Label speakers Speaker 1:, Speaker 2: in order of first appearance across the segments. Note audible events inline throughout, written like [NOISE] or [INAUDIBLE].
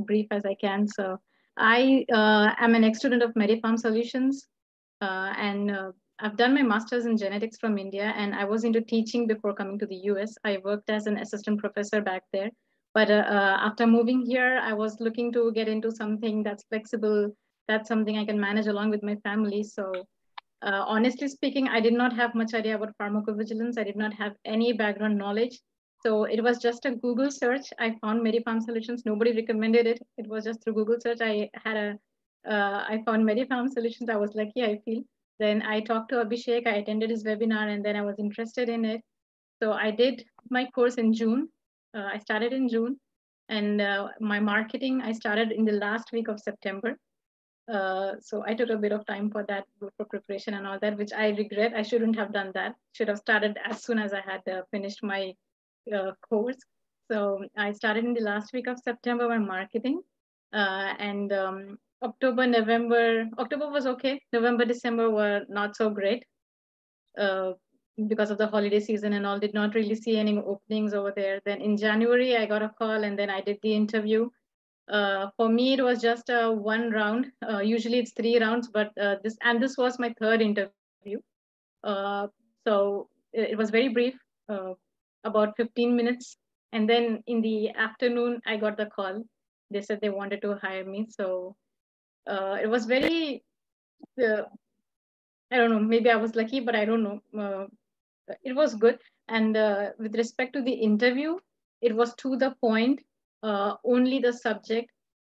Speaker 1: brief as I can. So I uh, am an ex-student of MediPharm Solutions, uh, and uh, I've done my master's in genetics from India, and I was into teaching before coming to the US. I worked as an assistant professor back there. But uh, uh, after moving here, I was looking to get into something that's flexible, that's something I can manage along with my family. So uh, honestly speaking, I did not have much idea about pharmacovigilance. I did not have any background knowledge. So it was just a Google search. I found MediPharm Solutions. Nobody recommended it. It was just through Google search. I had a, uh, I found MediPharm Solutions. I was lucky, I feel. Then I talked to Abhishek, I attended his webinar, and then I was interested in it. So I did my course in June. Uh, I started in June, and uh, my marketing I started in the last week of September. Uh, so I took a bit of time for that, for preparation and all that, which I regret. I shouldn't have done that. Should have started as soon as I had uh, finished my uh, course. So I started in the last week of September my marketing, uh, and um, October, November, October was okay. November, December were not so great uh, because of the holiday season and all. Did not really see any openings over there. Then in January, I got a call and then I did the interview. Uh, for me, it was just a one round. Uh, usually it's three rounds, but uh, this and this was my third interview. Uh, so it, it, was very brief, uh, about 15 minutes. And then in the afternoon, I got the call. They said they wanted to hire me. So uh, it was very uh, i don't know maybe i was lucky but i don't know uh, it was good and uh, with respect to the interview it was to the point uh, only the subject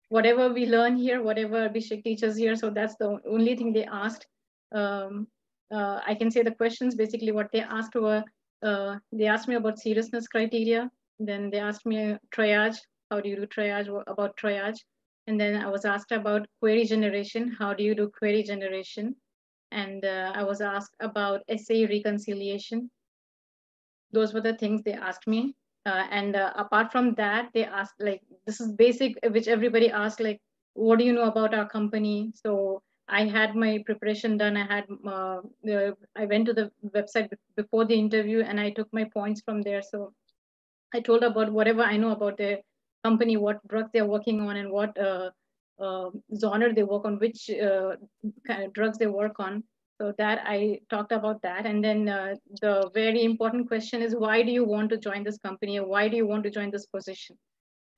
Speaker 1: whatever we learn here whatever Abhishek teaches here so that's the only thing they asked um, uh, i can say the questions basically what they asked were they asked me about seriousness criteria then they asked me triage how do you do triage about triage and then I was asked about query generation. How do you do query generation? And uh, I was asked about SAE reconciliation. Those were the things they asked me. Uh, and uh, apart from that, they asked like, this is basic, which everybody asked like, what do you know about our company? So I had my preparation done. I had, uh, I went to the website before the interview and I took my points from there. So I told about whatever I know about the company, what drugs they're working on and what uh, uh, genre they work on, which uh, kind of drugs they work on. So that I talked about that. And then uh, the very important question is, why do you want to join this company or why do you want to join this position?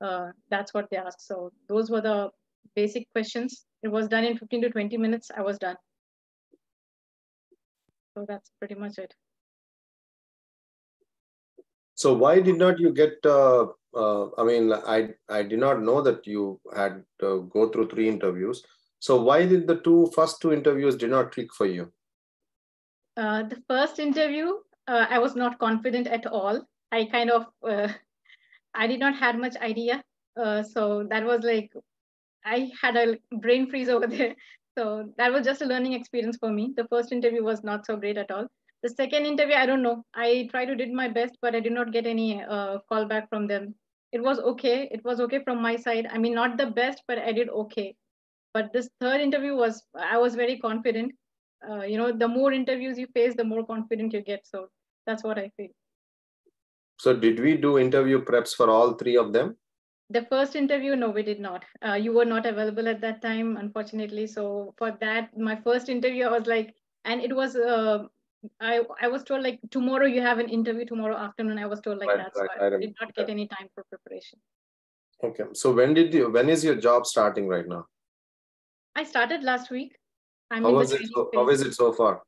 Speaker 1: Uh, that's what they asked. So those were the basic questions. It was done in 15 to 20 minutes. I was done. So that's pretty much it.
Speaker 2: So why did not you get uh, uh, I mean, I I did not know that you had to go through three interviews. So why did the two first two interviews did not click for you?
Speaker 1: Uh, the first interview, uh, I was not confident at all. I kind of, uh, [LAUGHS] I did not had much idea. Uh, so that was like, I had a brain freeze over there. So that was just a learning experience for me. The first interview was not so great at all. The second interview, I don't know. I tried to did my best, but I did not get any uh, call back from them it was okay. It was okay from my side. I mean, not the best, but I did okay. But this third interview was, I was very confident. Uh, you know, the more interviews you face, the more confident you get. So that's what I feel.
Speaker 2: So did we do interview preps for all three of them?
Speaker 1: The first interview, no, we did not. Uh, you were not available at that time, unfortunately. So for that, my first interview, I was like, and it was uh, I I was told like tomorrow you have an interview tomorrow afternoon. I was told like right, that, so right, I, I did not get any time for preparation.
Speaker 2: Okay, so when did you? When is your job starting right now?
Speaker 1: I started last week.
Speaker 2: I'm how was it? So, how is it so far?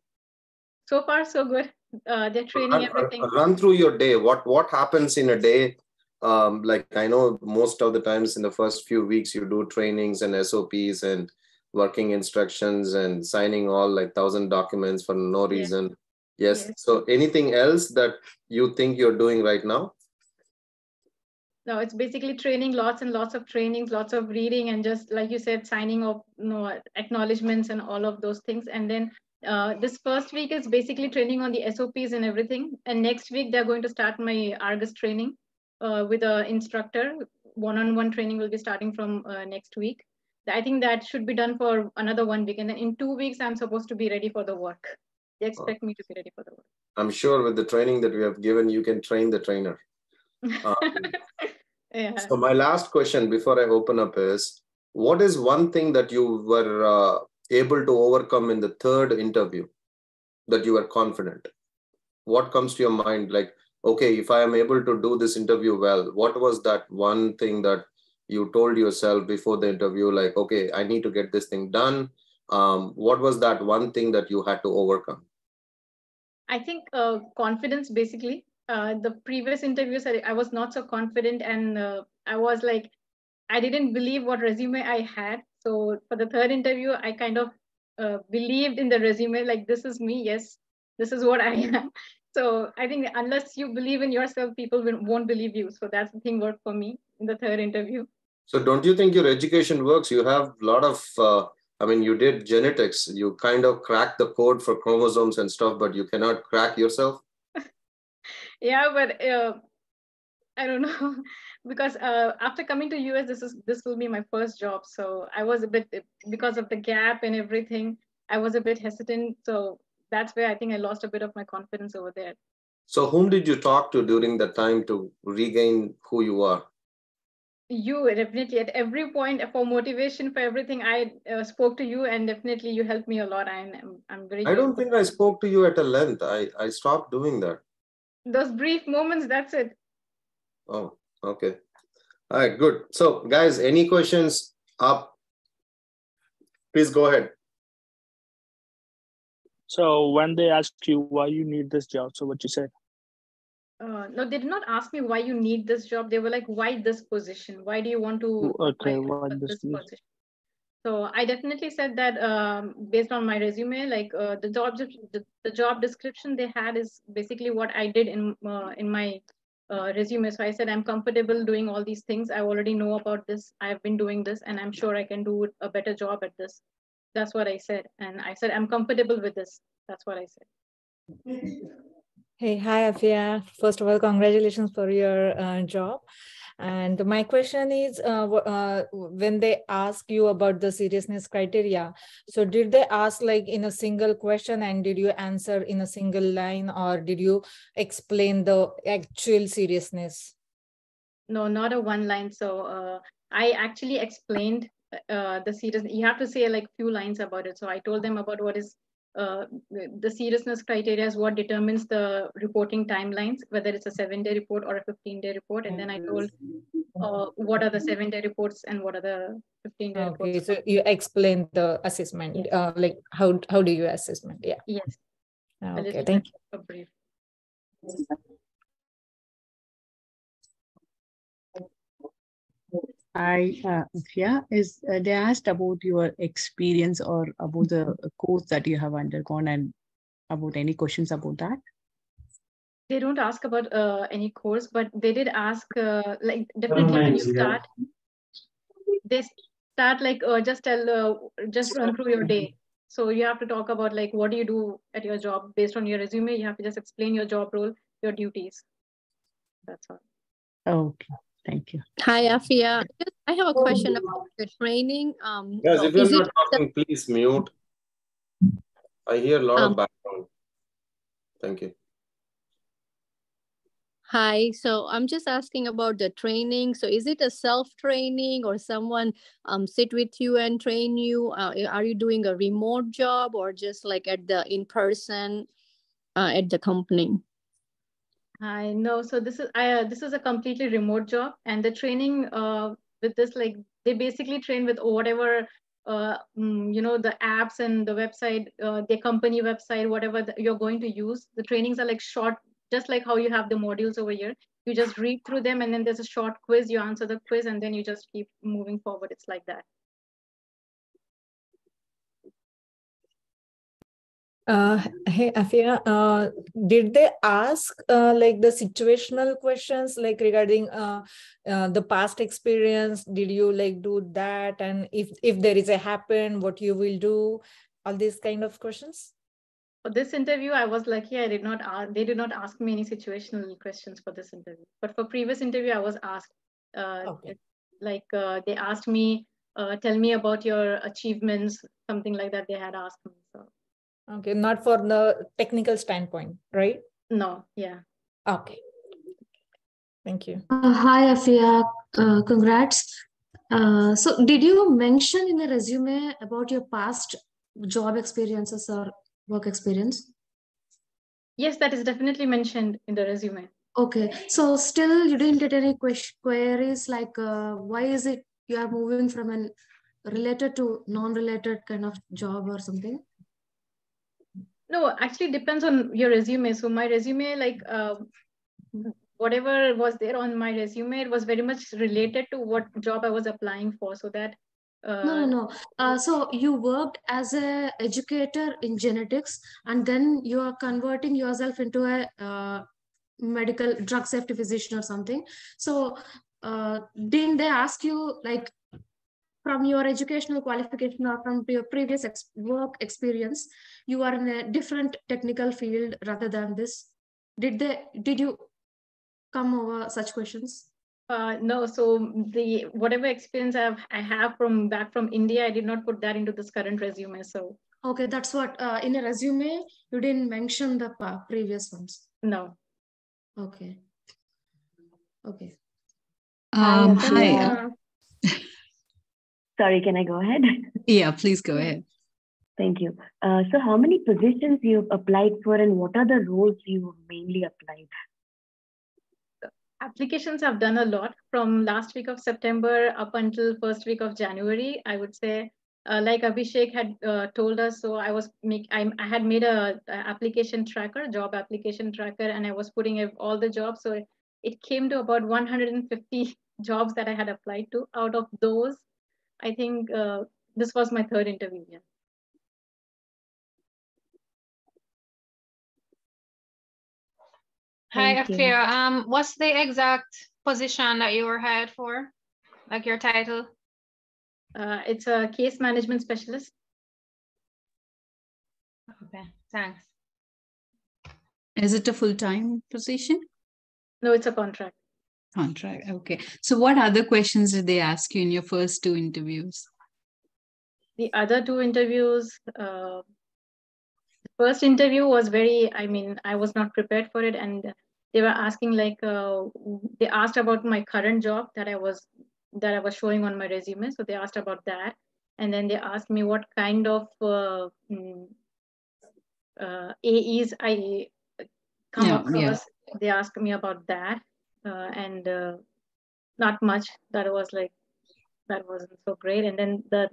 Speaker 1: So far, so good. Uh, they're training run, everything.
Speaker 2: Run through your day. What what happens in a day? Um, like I know most of the times in the first few weeks you do trainings and SOPs and working instructions and signing all like thousand documents for no reason. Yes. yes. So anything else that you think you're doing right now?
Speaker 1: No, it's basically training, lots and lots of trainings, lots of reading, and just like you said, signing of you know, acknowledgements and all of those things. And then uh, this first week is basically training on the SOPs and everything. And next week, they're going to start my Argus training uh, with an instructor. One-on-one training will be starting from uh, next week. I think that should be done for another one week. And then in two weeks, I'm supposed to be ready for the work. They expect me to be ready for the work.
Speaker 2: I'm sure with the training that we have given, you can train the trainer. [LAUGHS] Um,
Speaker 1: Yeah.
Speaker 2: So my last question before I open up is, what is one thing that you were uh, able to overcome in the third interview that you were confident? What comes to your mind? Like, okay, if I am able to do this interview well, what was that one thing that you told yourself before the interview, like, okay, I need to get this thing done? Um, what was that one thing that you had to overcome?
Speaker 1: I think uh, confidence basically. Uh, the previous interviews, I, I, was not so confident and uh, I was like, I didn't believe what resume I had. So for the third interview, I kind of uh, believed in the resume, like, this is me. Yes, this is what I [LAUGHS] am. So I think unless you believe in yourself, people won't believe you. So that's the thing worked for me in the third interview.
Speaker 2: So don't you think your education works? You have a lot of uh, I mean, you did genetics. You kind of cracked the code for chromosomes and stuff, but you cannot crack yourself. [LAUGHS]
Speaker 1: yeah, but uh, I don't know [LAUGHS] because uh, after coming to US, this is this will be my first job. So I was a bit because of the gap and everything. I was a bit hesitant. So that's where I think I lost a bit of my confidence over there.
Speaker 2: So whom did you talk to during that time to regain who you are?
Speaker 1: you definitely. At every point for motivation for everything i uh, spoke to you and definitely you helped me a lot. I'm i'm very
Speaker 2: i don't think i spoke to you at a length. I i stopped doing that.
Speaker 1: Those brief moments that's it.
Speaker 2: Oh okay. All right good. So guys any questions up? Please go ahead
Speaker 3: so when they ask you why you need this job so what you said
Speaker 1: uh, no, they did not ask me why you need this job. They were like, why this position? Why do you want to
Speaker 3: okay, why this, this
Speaker 1: position? So I definitely said that um, based on my resume, like uh, the job the, the job description they had is basically what I did in uh, in my uh, resume. So I said I'm comfortable doing all these things. I already know about this. I've been doing this, and I'm sure I can do a better job at this. That's what I said, and I said I'm comfortable with this. That's what I said.
Speaker 4: Hey, hi, Afia. First of all, congratulations for your uh, job. And my question is, uh, uh, when they ask you about the seriousness criteria, so did they ask like in a single question and did you answer in a single line or did you explain the actual seriousness?
Speaker 1: No, not a one line. So uh, I actually explained uh, the seriousness. You have to say like few lines about it. So I told them about what is uh, the seriousness criteria is what determines the reporting timelines, whether it's a seven day report or a 15 day report. And then I told uh, what are the seven day reports and what are the 15 day reports.
Speaker 4: okay,
Speaker 1: reports.
Speaker 4: so you explain the assessment, yes. uh, like how, how do you assessment? Yeah.
Speaker 1: Yes.
Speaker 4: Okay, thank you.
Speaker 1: Brief.
Speaker 5: I uh, yeah is uh, they asked about your experience or about the course that you have undergone and about any questions about that.
Speaker 1: They don't ask about uh, any course, but they did ask uh, like definitely when you start, they start like uh, just tell uh, just run through your day. So you have to talk about like what do you do at your job based on your resume. You have to just explain your job role, your duties. That's all.
Speaker 5: Okay. Thank you.
Speaker 6: Hi, Afia. I have a question about the training. Um,
Speaker 2: yes, if you're not talking, the... please mute. I hear a lot um, of background. Thank you.
Speaker 6: Hi, so I'm just asking about the training. So is it a self-training or someone um, sit with you and train you? Uh, are you doing a remote job or just like at the in-person uh, at the company?
Speaker 1: I know. So this is I, uh, this is a completely remote job, and the training uh, with this, like they basically train with whatever uh, mm, you know the apps and the website, uh, the company website, whatever the, you're going to use. The trainings are like short, just like how you have the modules over here. You just read through them, and then there's a short quiz. You answer the quiz, and then you just keep moving forward. It's like that.
Speaker 4: Uh, hey, Afia, uh, did they ask uh, like the situational questions like regarding uh, uh, the past experience? Did you like do that? And if, if there is a happen, what you will do? All these kind of questions?
Speaker 1: For this interview, I was lucky. I did not ask, they did not ask me any situational questions for this interview. But for previous interview, I was asked, uh, okay. like uh, they asked me, uh, tell me about your achievements, something like that they had asked me. So
Speaker 4: Okay, not for the technical standpoint, right?
Speaker 1: No, yeah.
Speaker 4: Okay. Thank you.
Speaker 7: Uh, hi, Afia. Uh, congrats. Uh, so, did you mention in the resume about your past job experiences or work experience?
Speaker 1: Yes, that is definitely mentioned in the resume.
Speaker 7: Okay, so still you didn't get any queries like uh, why is it you are moving from an related to non-related kind of job or something?
Speaker 1: No, actually depends on your resume. So my resume, like uh, whatever was there on my resume, it was very much related to what job I was applying for. So that
Speaker 7: uh, no, no, no. Uh, so you worked as a educator in genetics, and then you are converting yourself into a uh, medical drug safety physician or something. So uh, didn't they ask you like from your educational qualification or from your previous ex work experience, you are in a different technical field rather than this? Did they? Did you come over such questions?
Speaker 1: Uh, no, so the whatever experience I've, I have from back from India, I did not put that into this current resume. So
Speaker 7: okay, that's what uh, in a resume you didn't mention the previous ones.
Speaker 1: No.
Speaker 7: Okay. Okay.
Speaker 8: Um, hi. [LAUGHS]
Speaker 9: Sorry, can I go ahead?
Speaker 8: Yeah, please go ahead.
Speaker 9: Thank you. Uh, so, how many positions you've applied for, and what are the roles you mainly applied?
Speaker 1: applications I've done a lot from last week of September up until first week of January. I would say, uh, like Abhishek had uh, told us, so I was make I, I had made a, a, application tracker, job application tracker, and I was putting all the jobs. So it, it came to about 150 [LAUGHS] jobs that I had applied to. Out of those, I think uh, this was my third interview. Yeah.
Speaker 10: Hi, Afia. Um, what's the exact position that you were hired for? Like your title?
Speaker 1: Uh, it's a case management specialist.
Speaker 10: Okay, thanks.
Speaker 8: Is it a full-time position?
Speaker 1: No, it's a contract.
Speaker 8: Contract, okay. So what other questions did they ask you in your first two interviews?
Speaker 1: The other two interviews, uh, first interview was very i mean i was not prepared for it. And they were asking like uh, they asked about my current job that i was that i was showing on my resume. So they asked about that. And then they asked me what kind of uh, mm, uh, aes i come yeah, across yeah. they asked me about that. Uh, and uh, not much. That was like that wasn't so great. And then the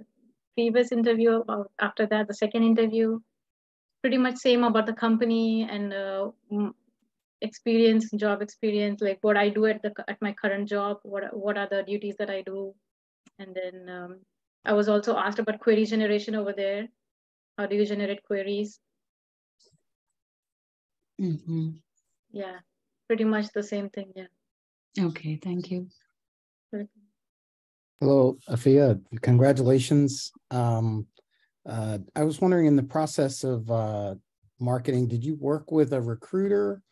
Speaker 1: previous interview about, after that the second interview pretty much same about the company and uh, experience, job experience, like what I do at the at my current job, what what are the duties that I do, and then um, I was also asked about query generation over there. How do you generate queries?
Speaker 8: Mm-hmm.
Speaker 1: Yeah, pretty much the same thing. Yeah.
Speaker 8: Okay, thank you.
Speaker 11: Hello, Afia. Congratulations. Um, uh, I was wondering in the process of uh, marketing, did you work with a recruiter?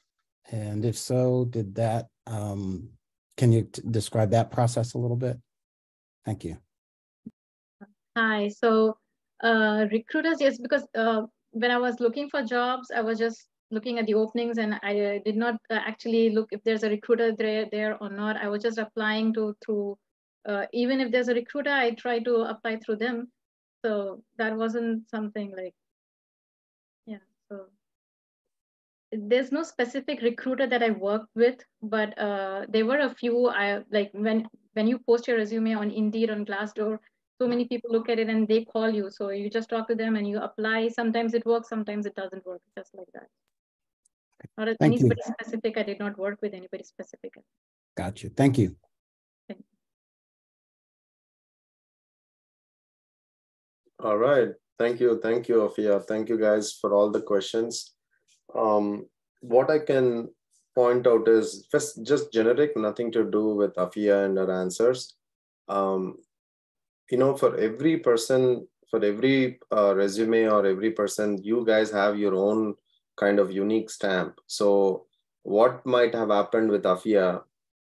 Speaker 11: And if so, did that, um, can you describe that process a little bit? Thank you.
Speaker 1: Hi, so uh, recruiters, yes, because uh, when I was looking for jobs, I was just looking at the openings and I did not uh, actually look if there's a recruiter there, there or not. I was just applying to through, uh, even if there's a recruiter, I try to apply through them so that wasn't something like yeah so there's no specific recruiter that i worked with but uh, there were a few. I like when when you post your resume on indeed on glassdoor so many people look at it and they call you. So you just talk to them and you apply. Sometimes it works sometimes it doesn't work just like that. Not Thank anybody you. specific. I did not work with anybody specific.
Speaker 11: Gotcha. Thank you
Speaker 2: All right. Thank you. Thank you, Afia. Thank you guys for all the questions. Um, what I can point out is just, just generic, nothing to do with Afia and her answers. Um, you know, for every person, for every uh, resume or every person, you guys have your own kind of unique stamp. So what might have happened with Afia,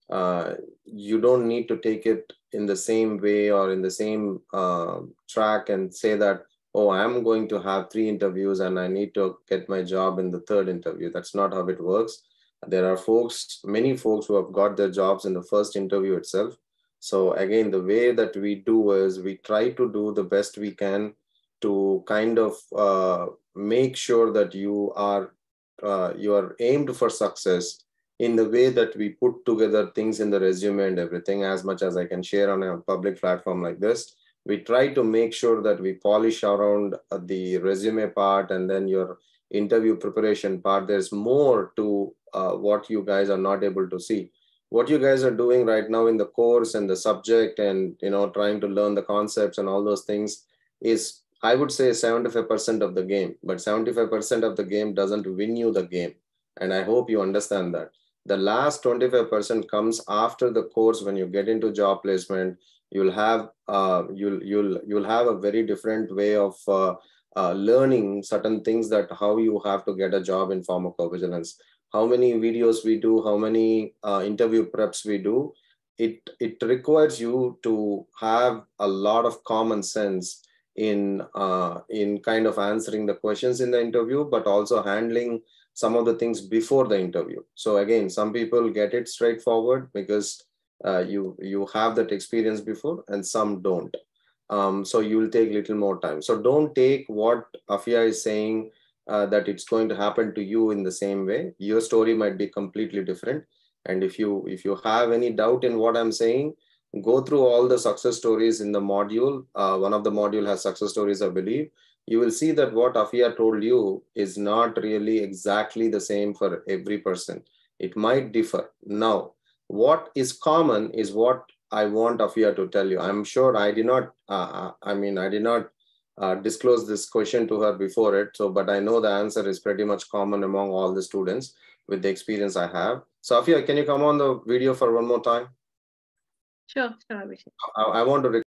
Speaker 2: uh, you don't need to take it in the same way or in the same uh, track and say that oh i'm going to have three interviews and i need to get my job in the third interview that's not how it works There are folks, many folks who have got their jobs in the first interview itself. So again, the way that we do is we try to do the best we can to kind of uh, make sure that you are uh, you are aimed for success in the way that we put together things in the resume and everything as much as I can share on a public platform like this. We try to make sure that we polish around the resume part and then your interview preparation part. There's more to uh, what you guys are not able to see. What you guys are doing right now in the course and the subject and you know trying to learn the concepts and all those things is I would say 75% of the game, but 75% of the game doesn't win you the game. And I hope you understand that. The last 25% comes after the course when you get into job placement. You'll have uh, you'll you'll you'll have a very different way of uh, uh, learning certain things that how you have to get a job in pharmacovigilance. How many videos we do, how many uh, interview preps we do. It it requires you to have a lot of common sense in uh, in kind of answering the questions in the interview, but also handling some of the things before the interview. So again, some people get it straightforward because uh, you you have that experience before, and some don't. Um, so you'll take a little more time. So don't take what Afia is saying uh, that it's going to happen to you in the same way. Your story might be completely different. And if you if you have any doubt in what I'm saying, go through all the success stories in the module. Uh, one of the module has success stories, I believe. You will see that what Afia told you is not really exactly the same for every person. It might differ. Now, what is common is what I want Afia to tell you. I'm sure I did not, uh, I mean, I did not uh, disclose this question to her before it. So, but I know the answer is pretty much common among all the students with the experience I have. So, Afia, can you come on the video for one more time?
Speaker 1: Sure, sure, Abhishek.
Speaker 2: I, I want to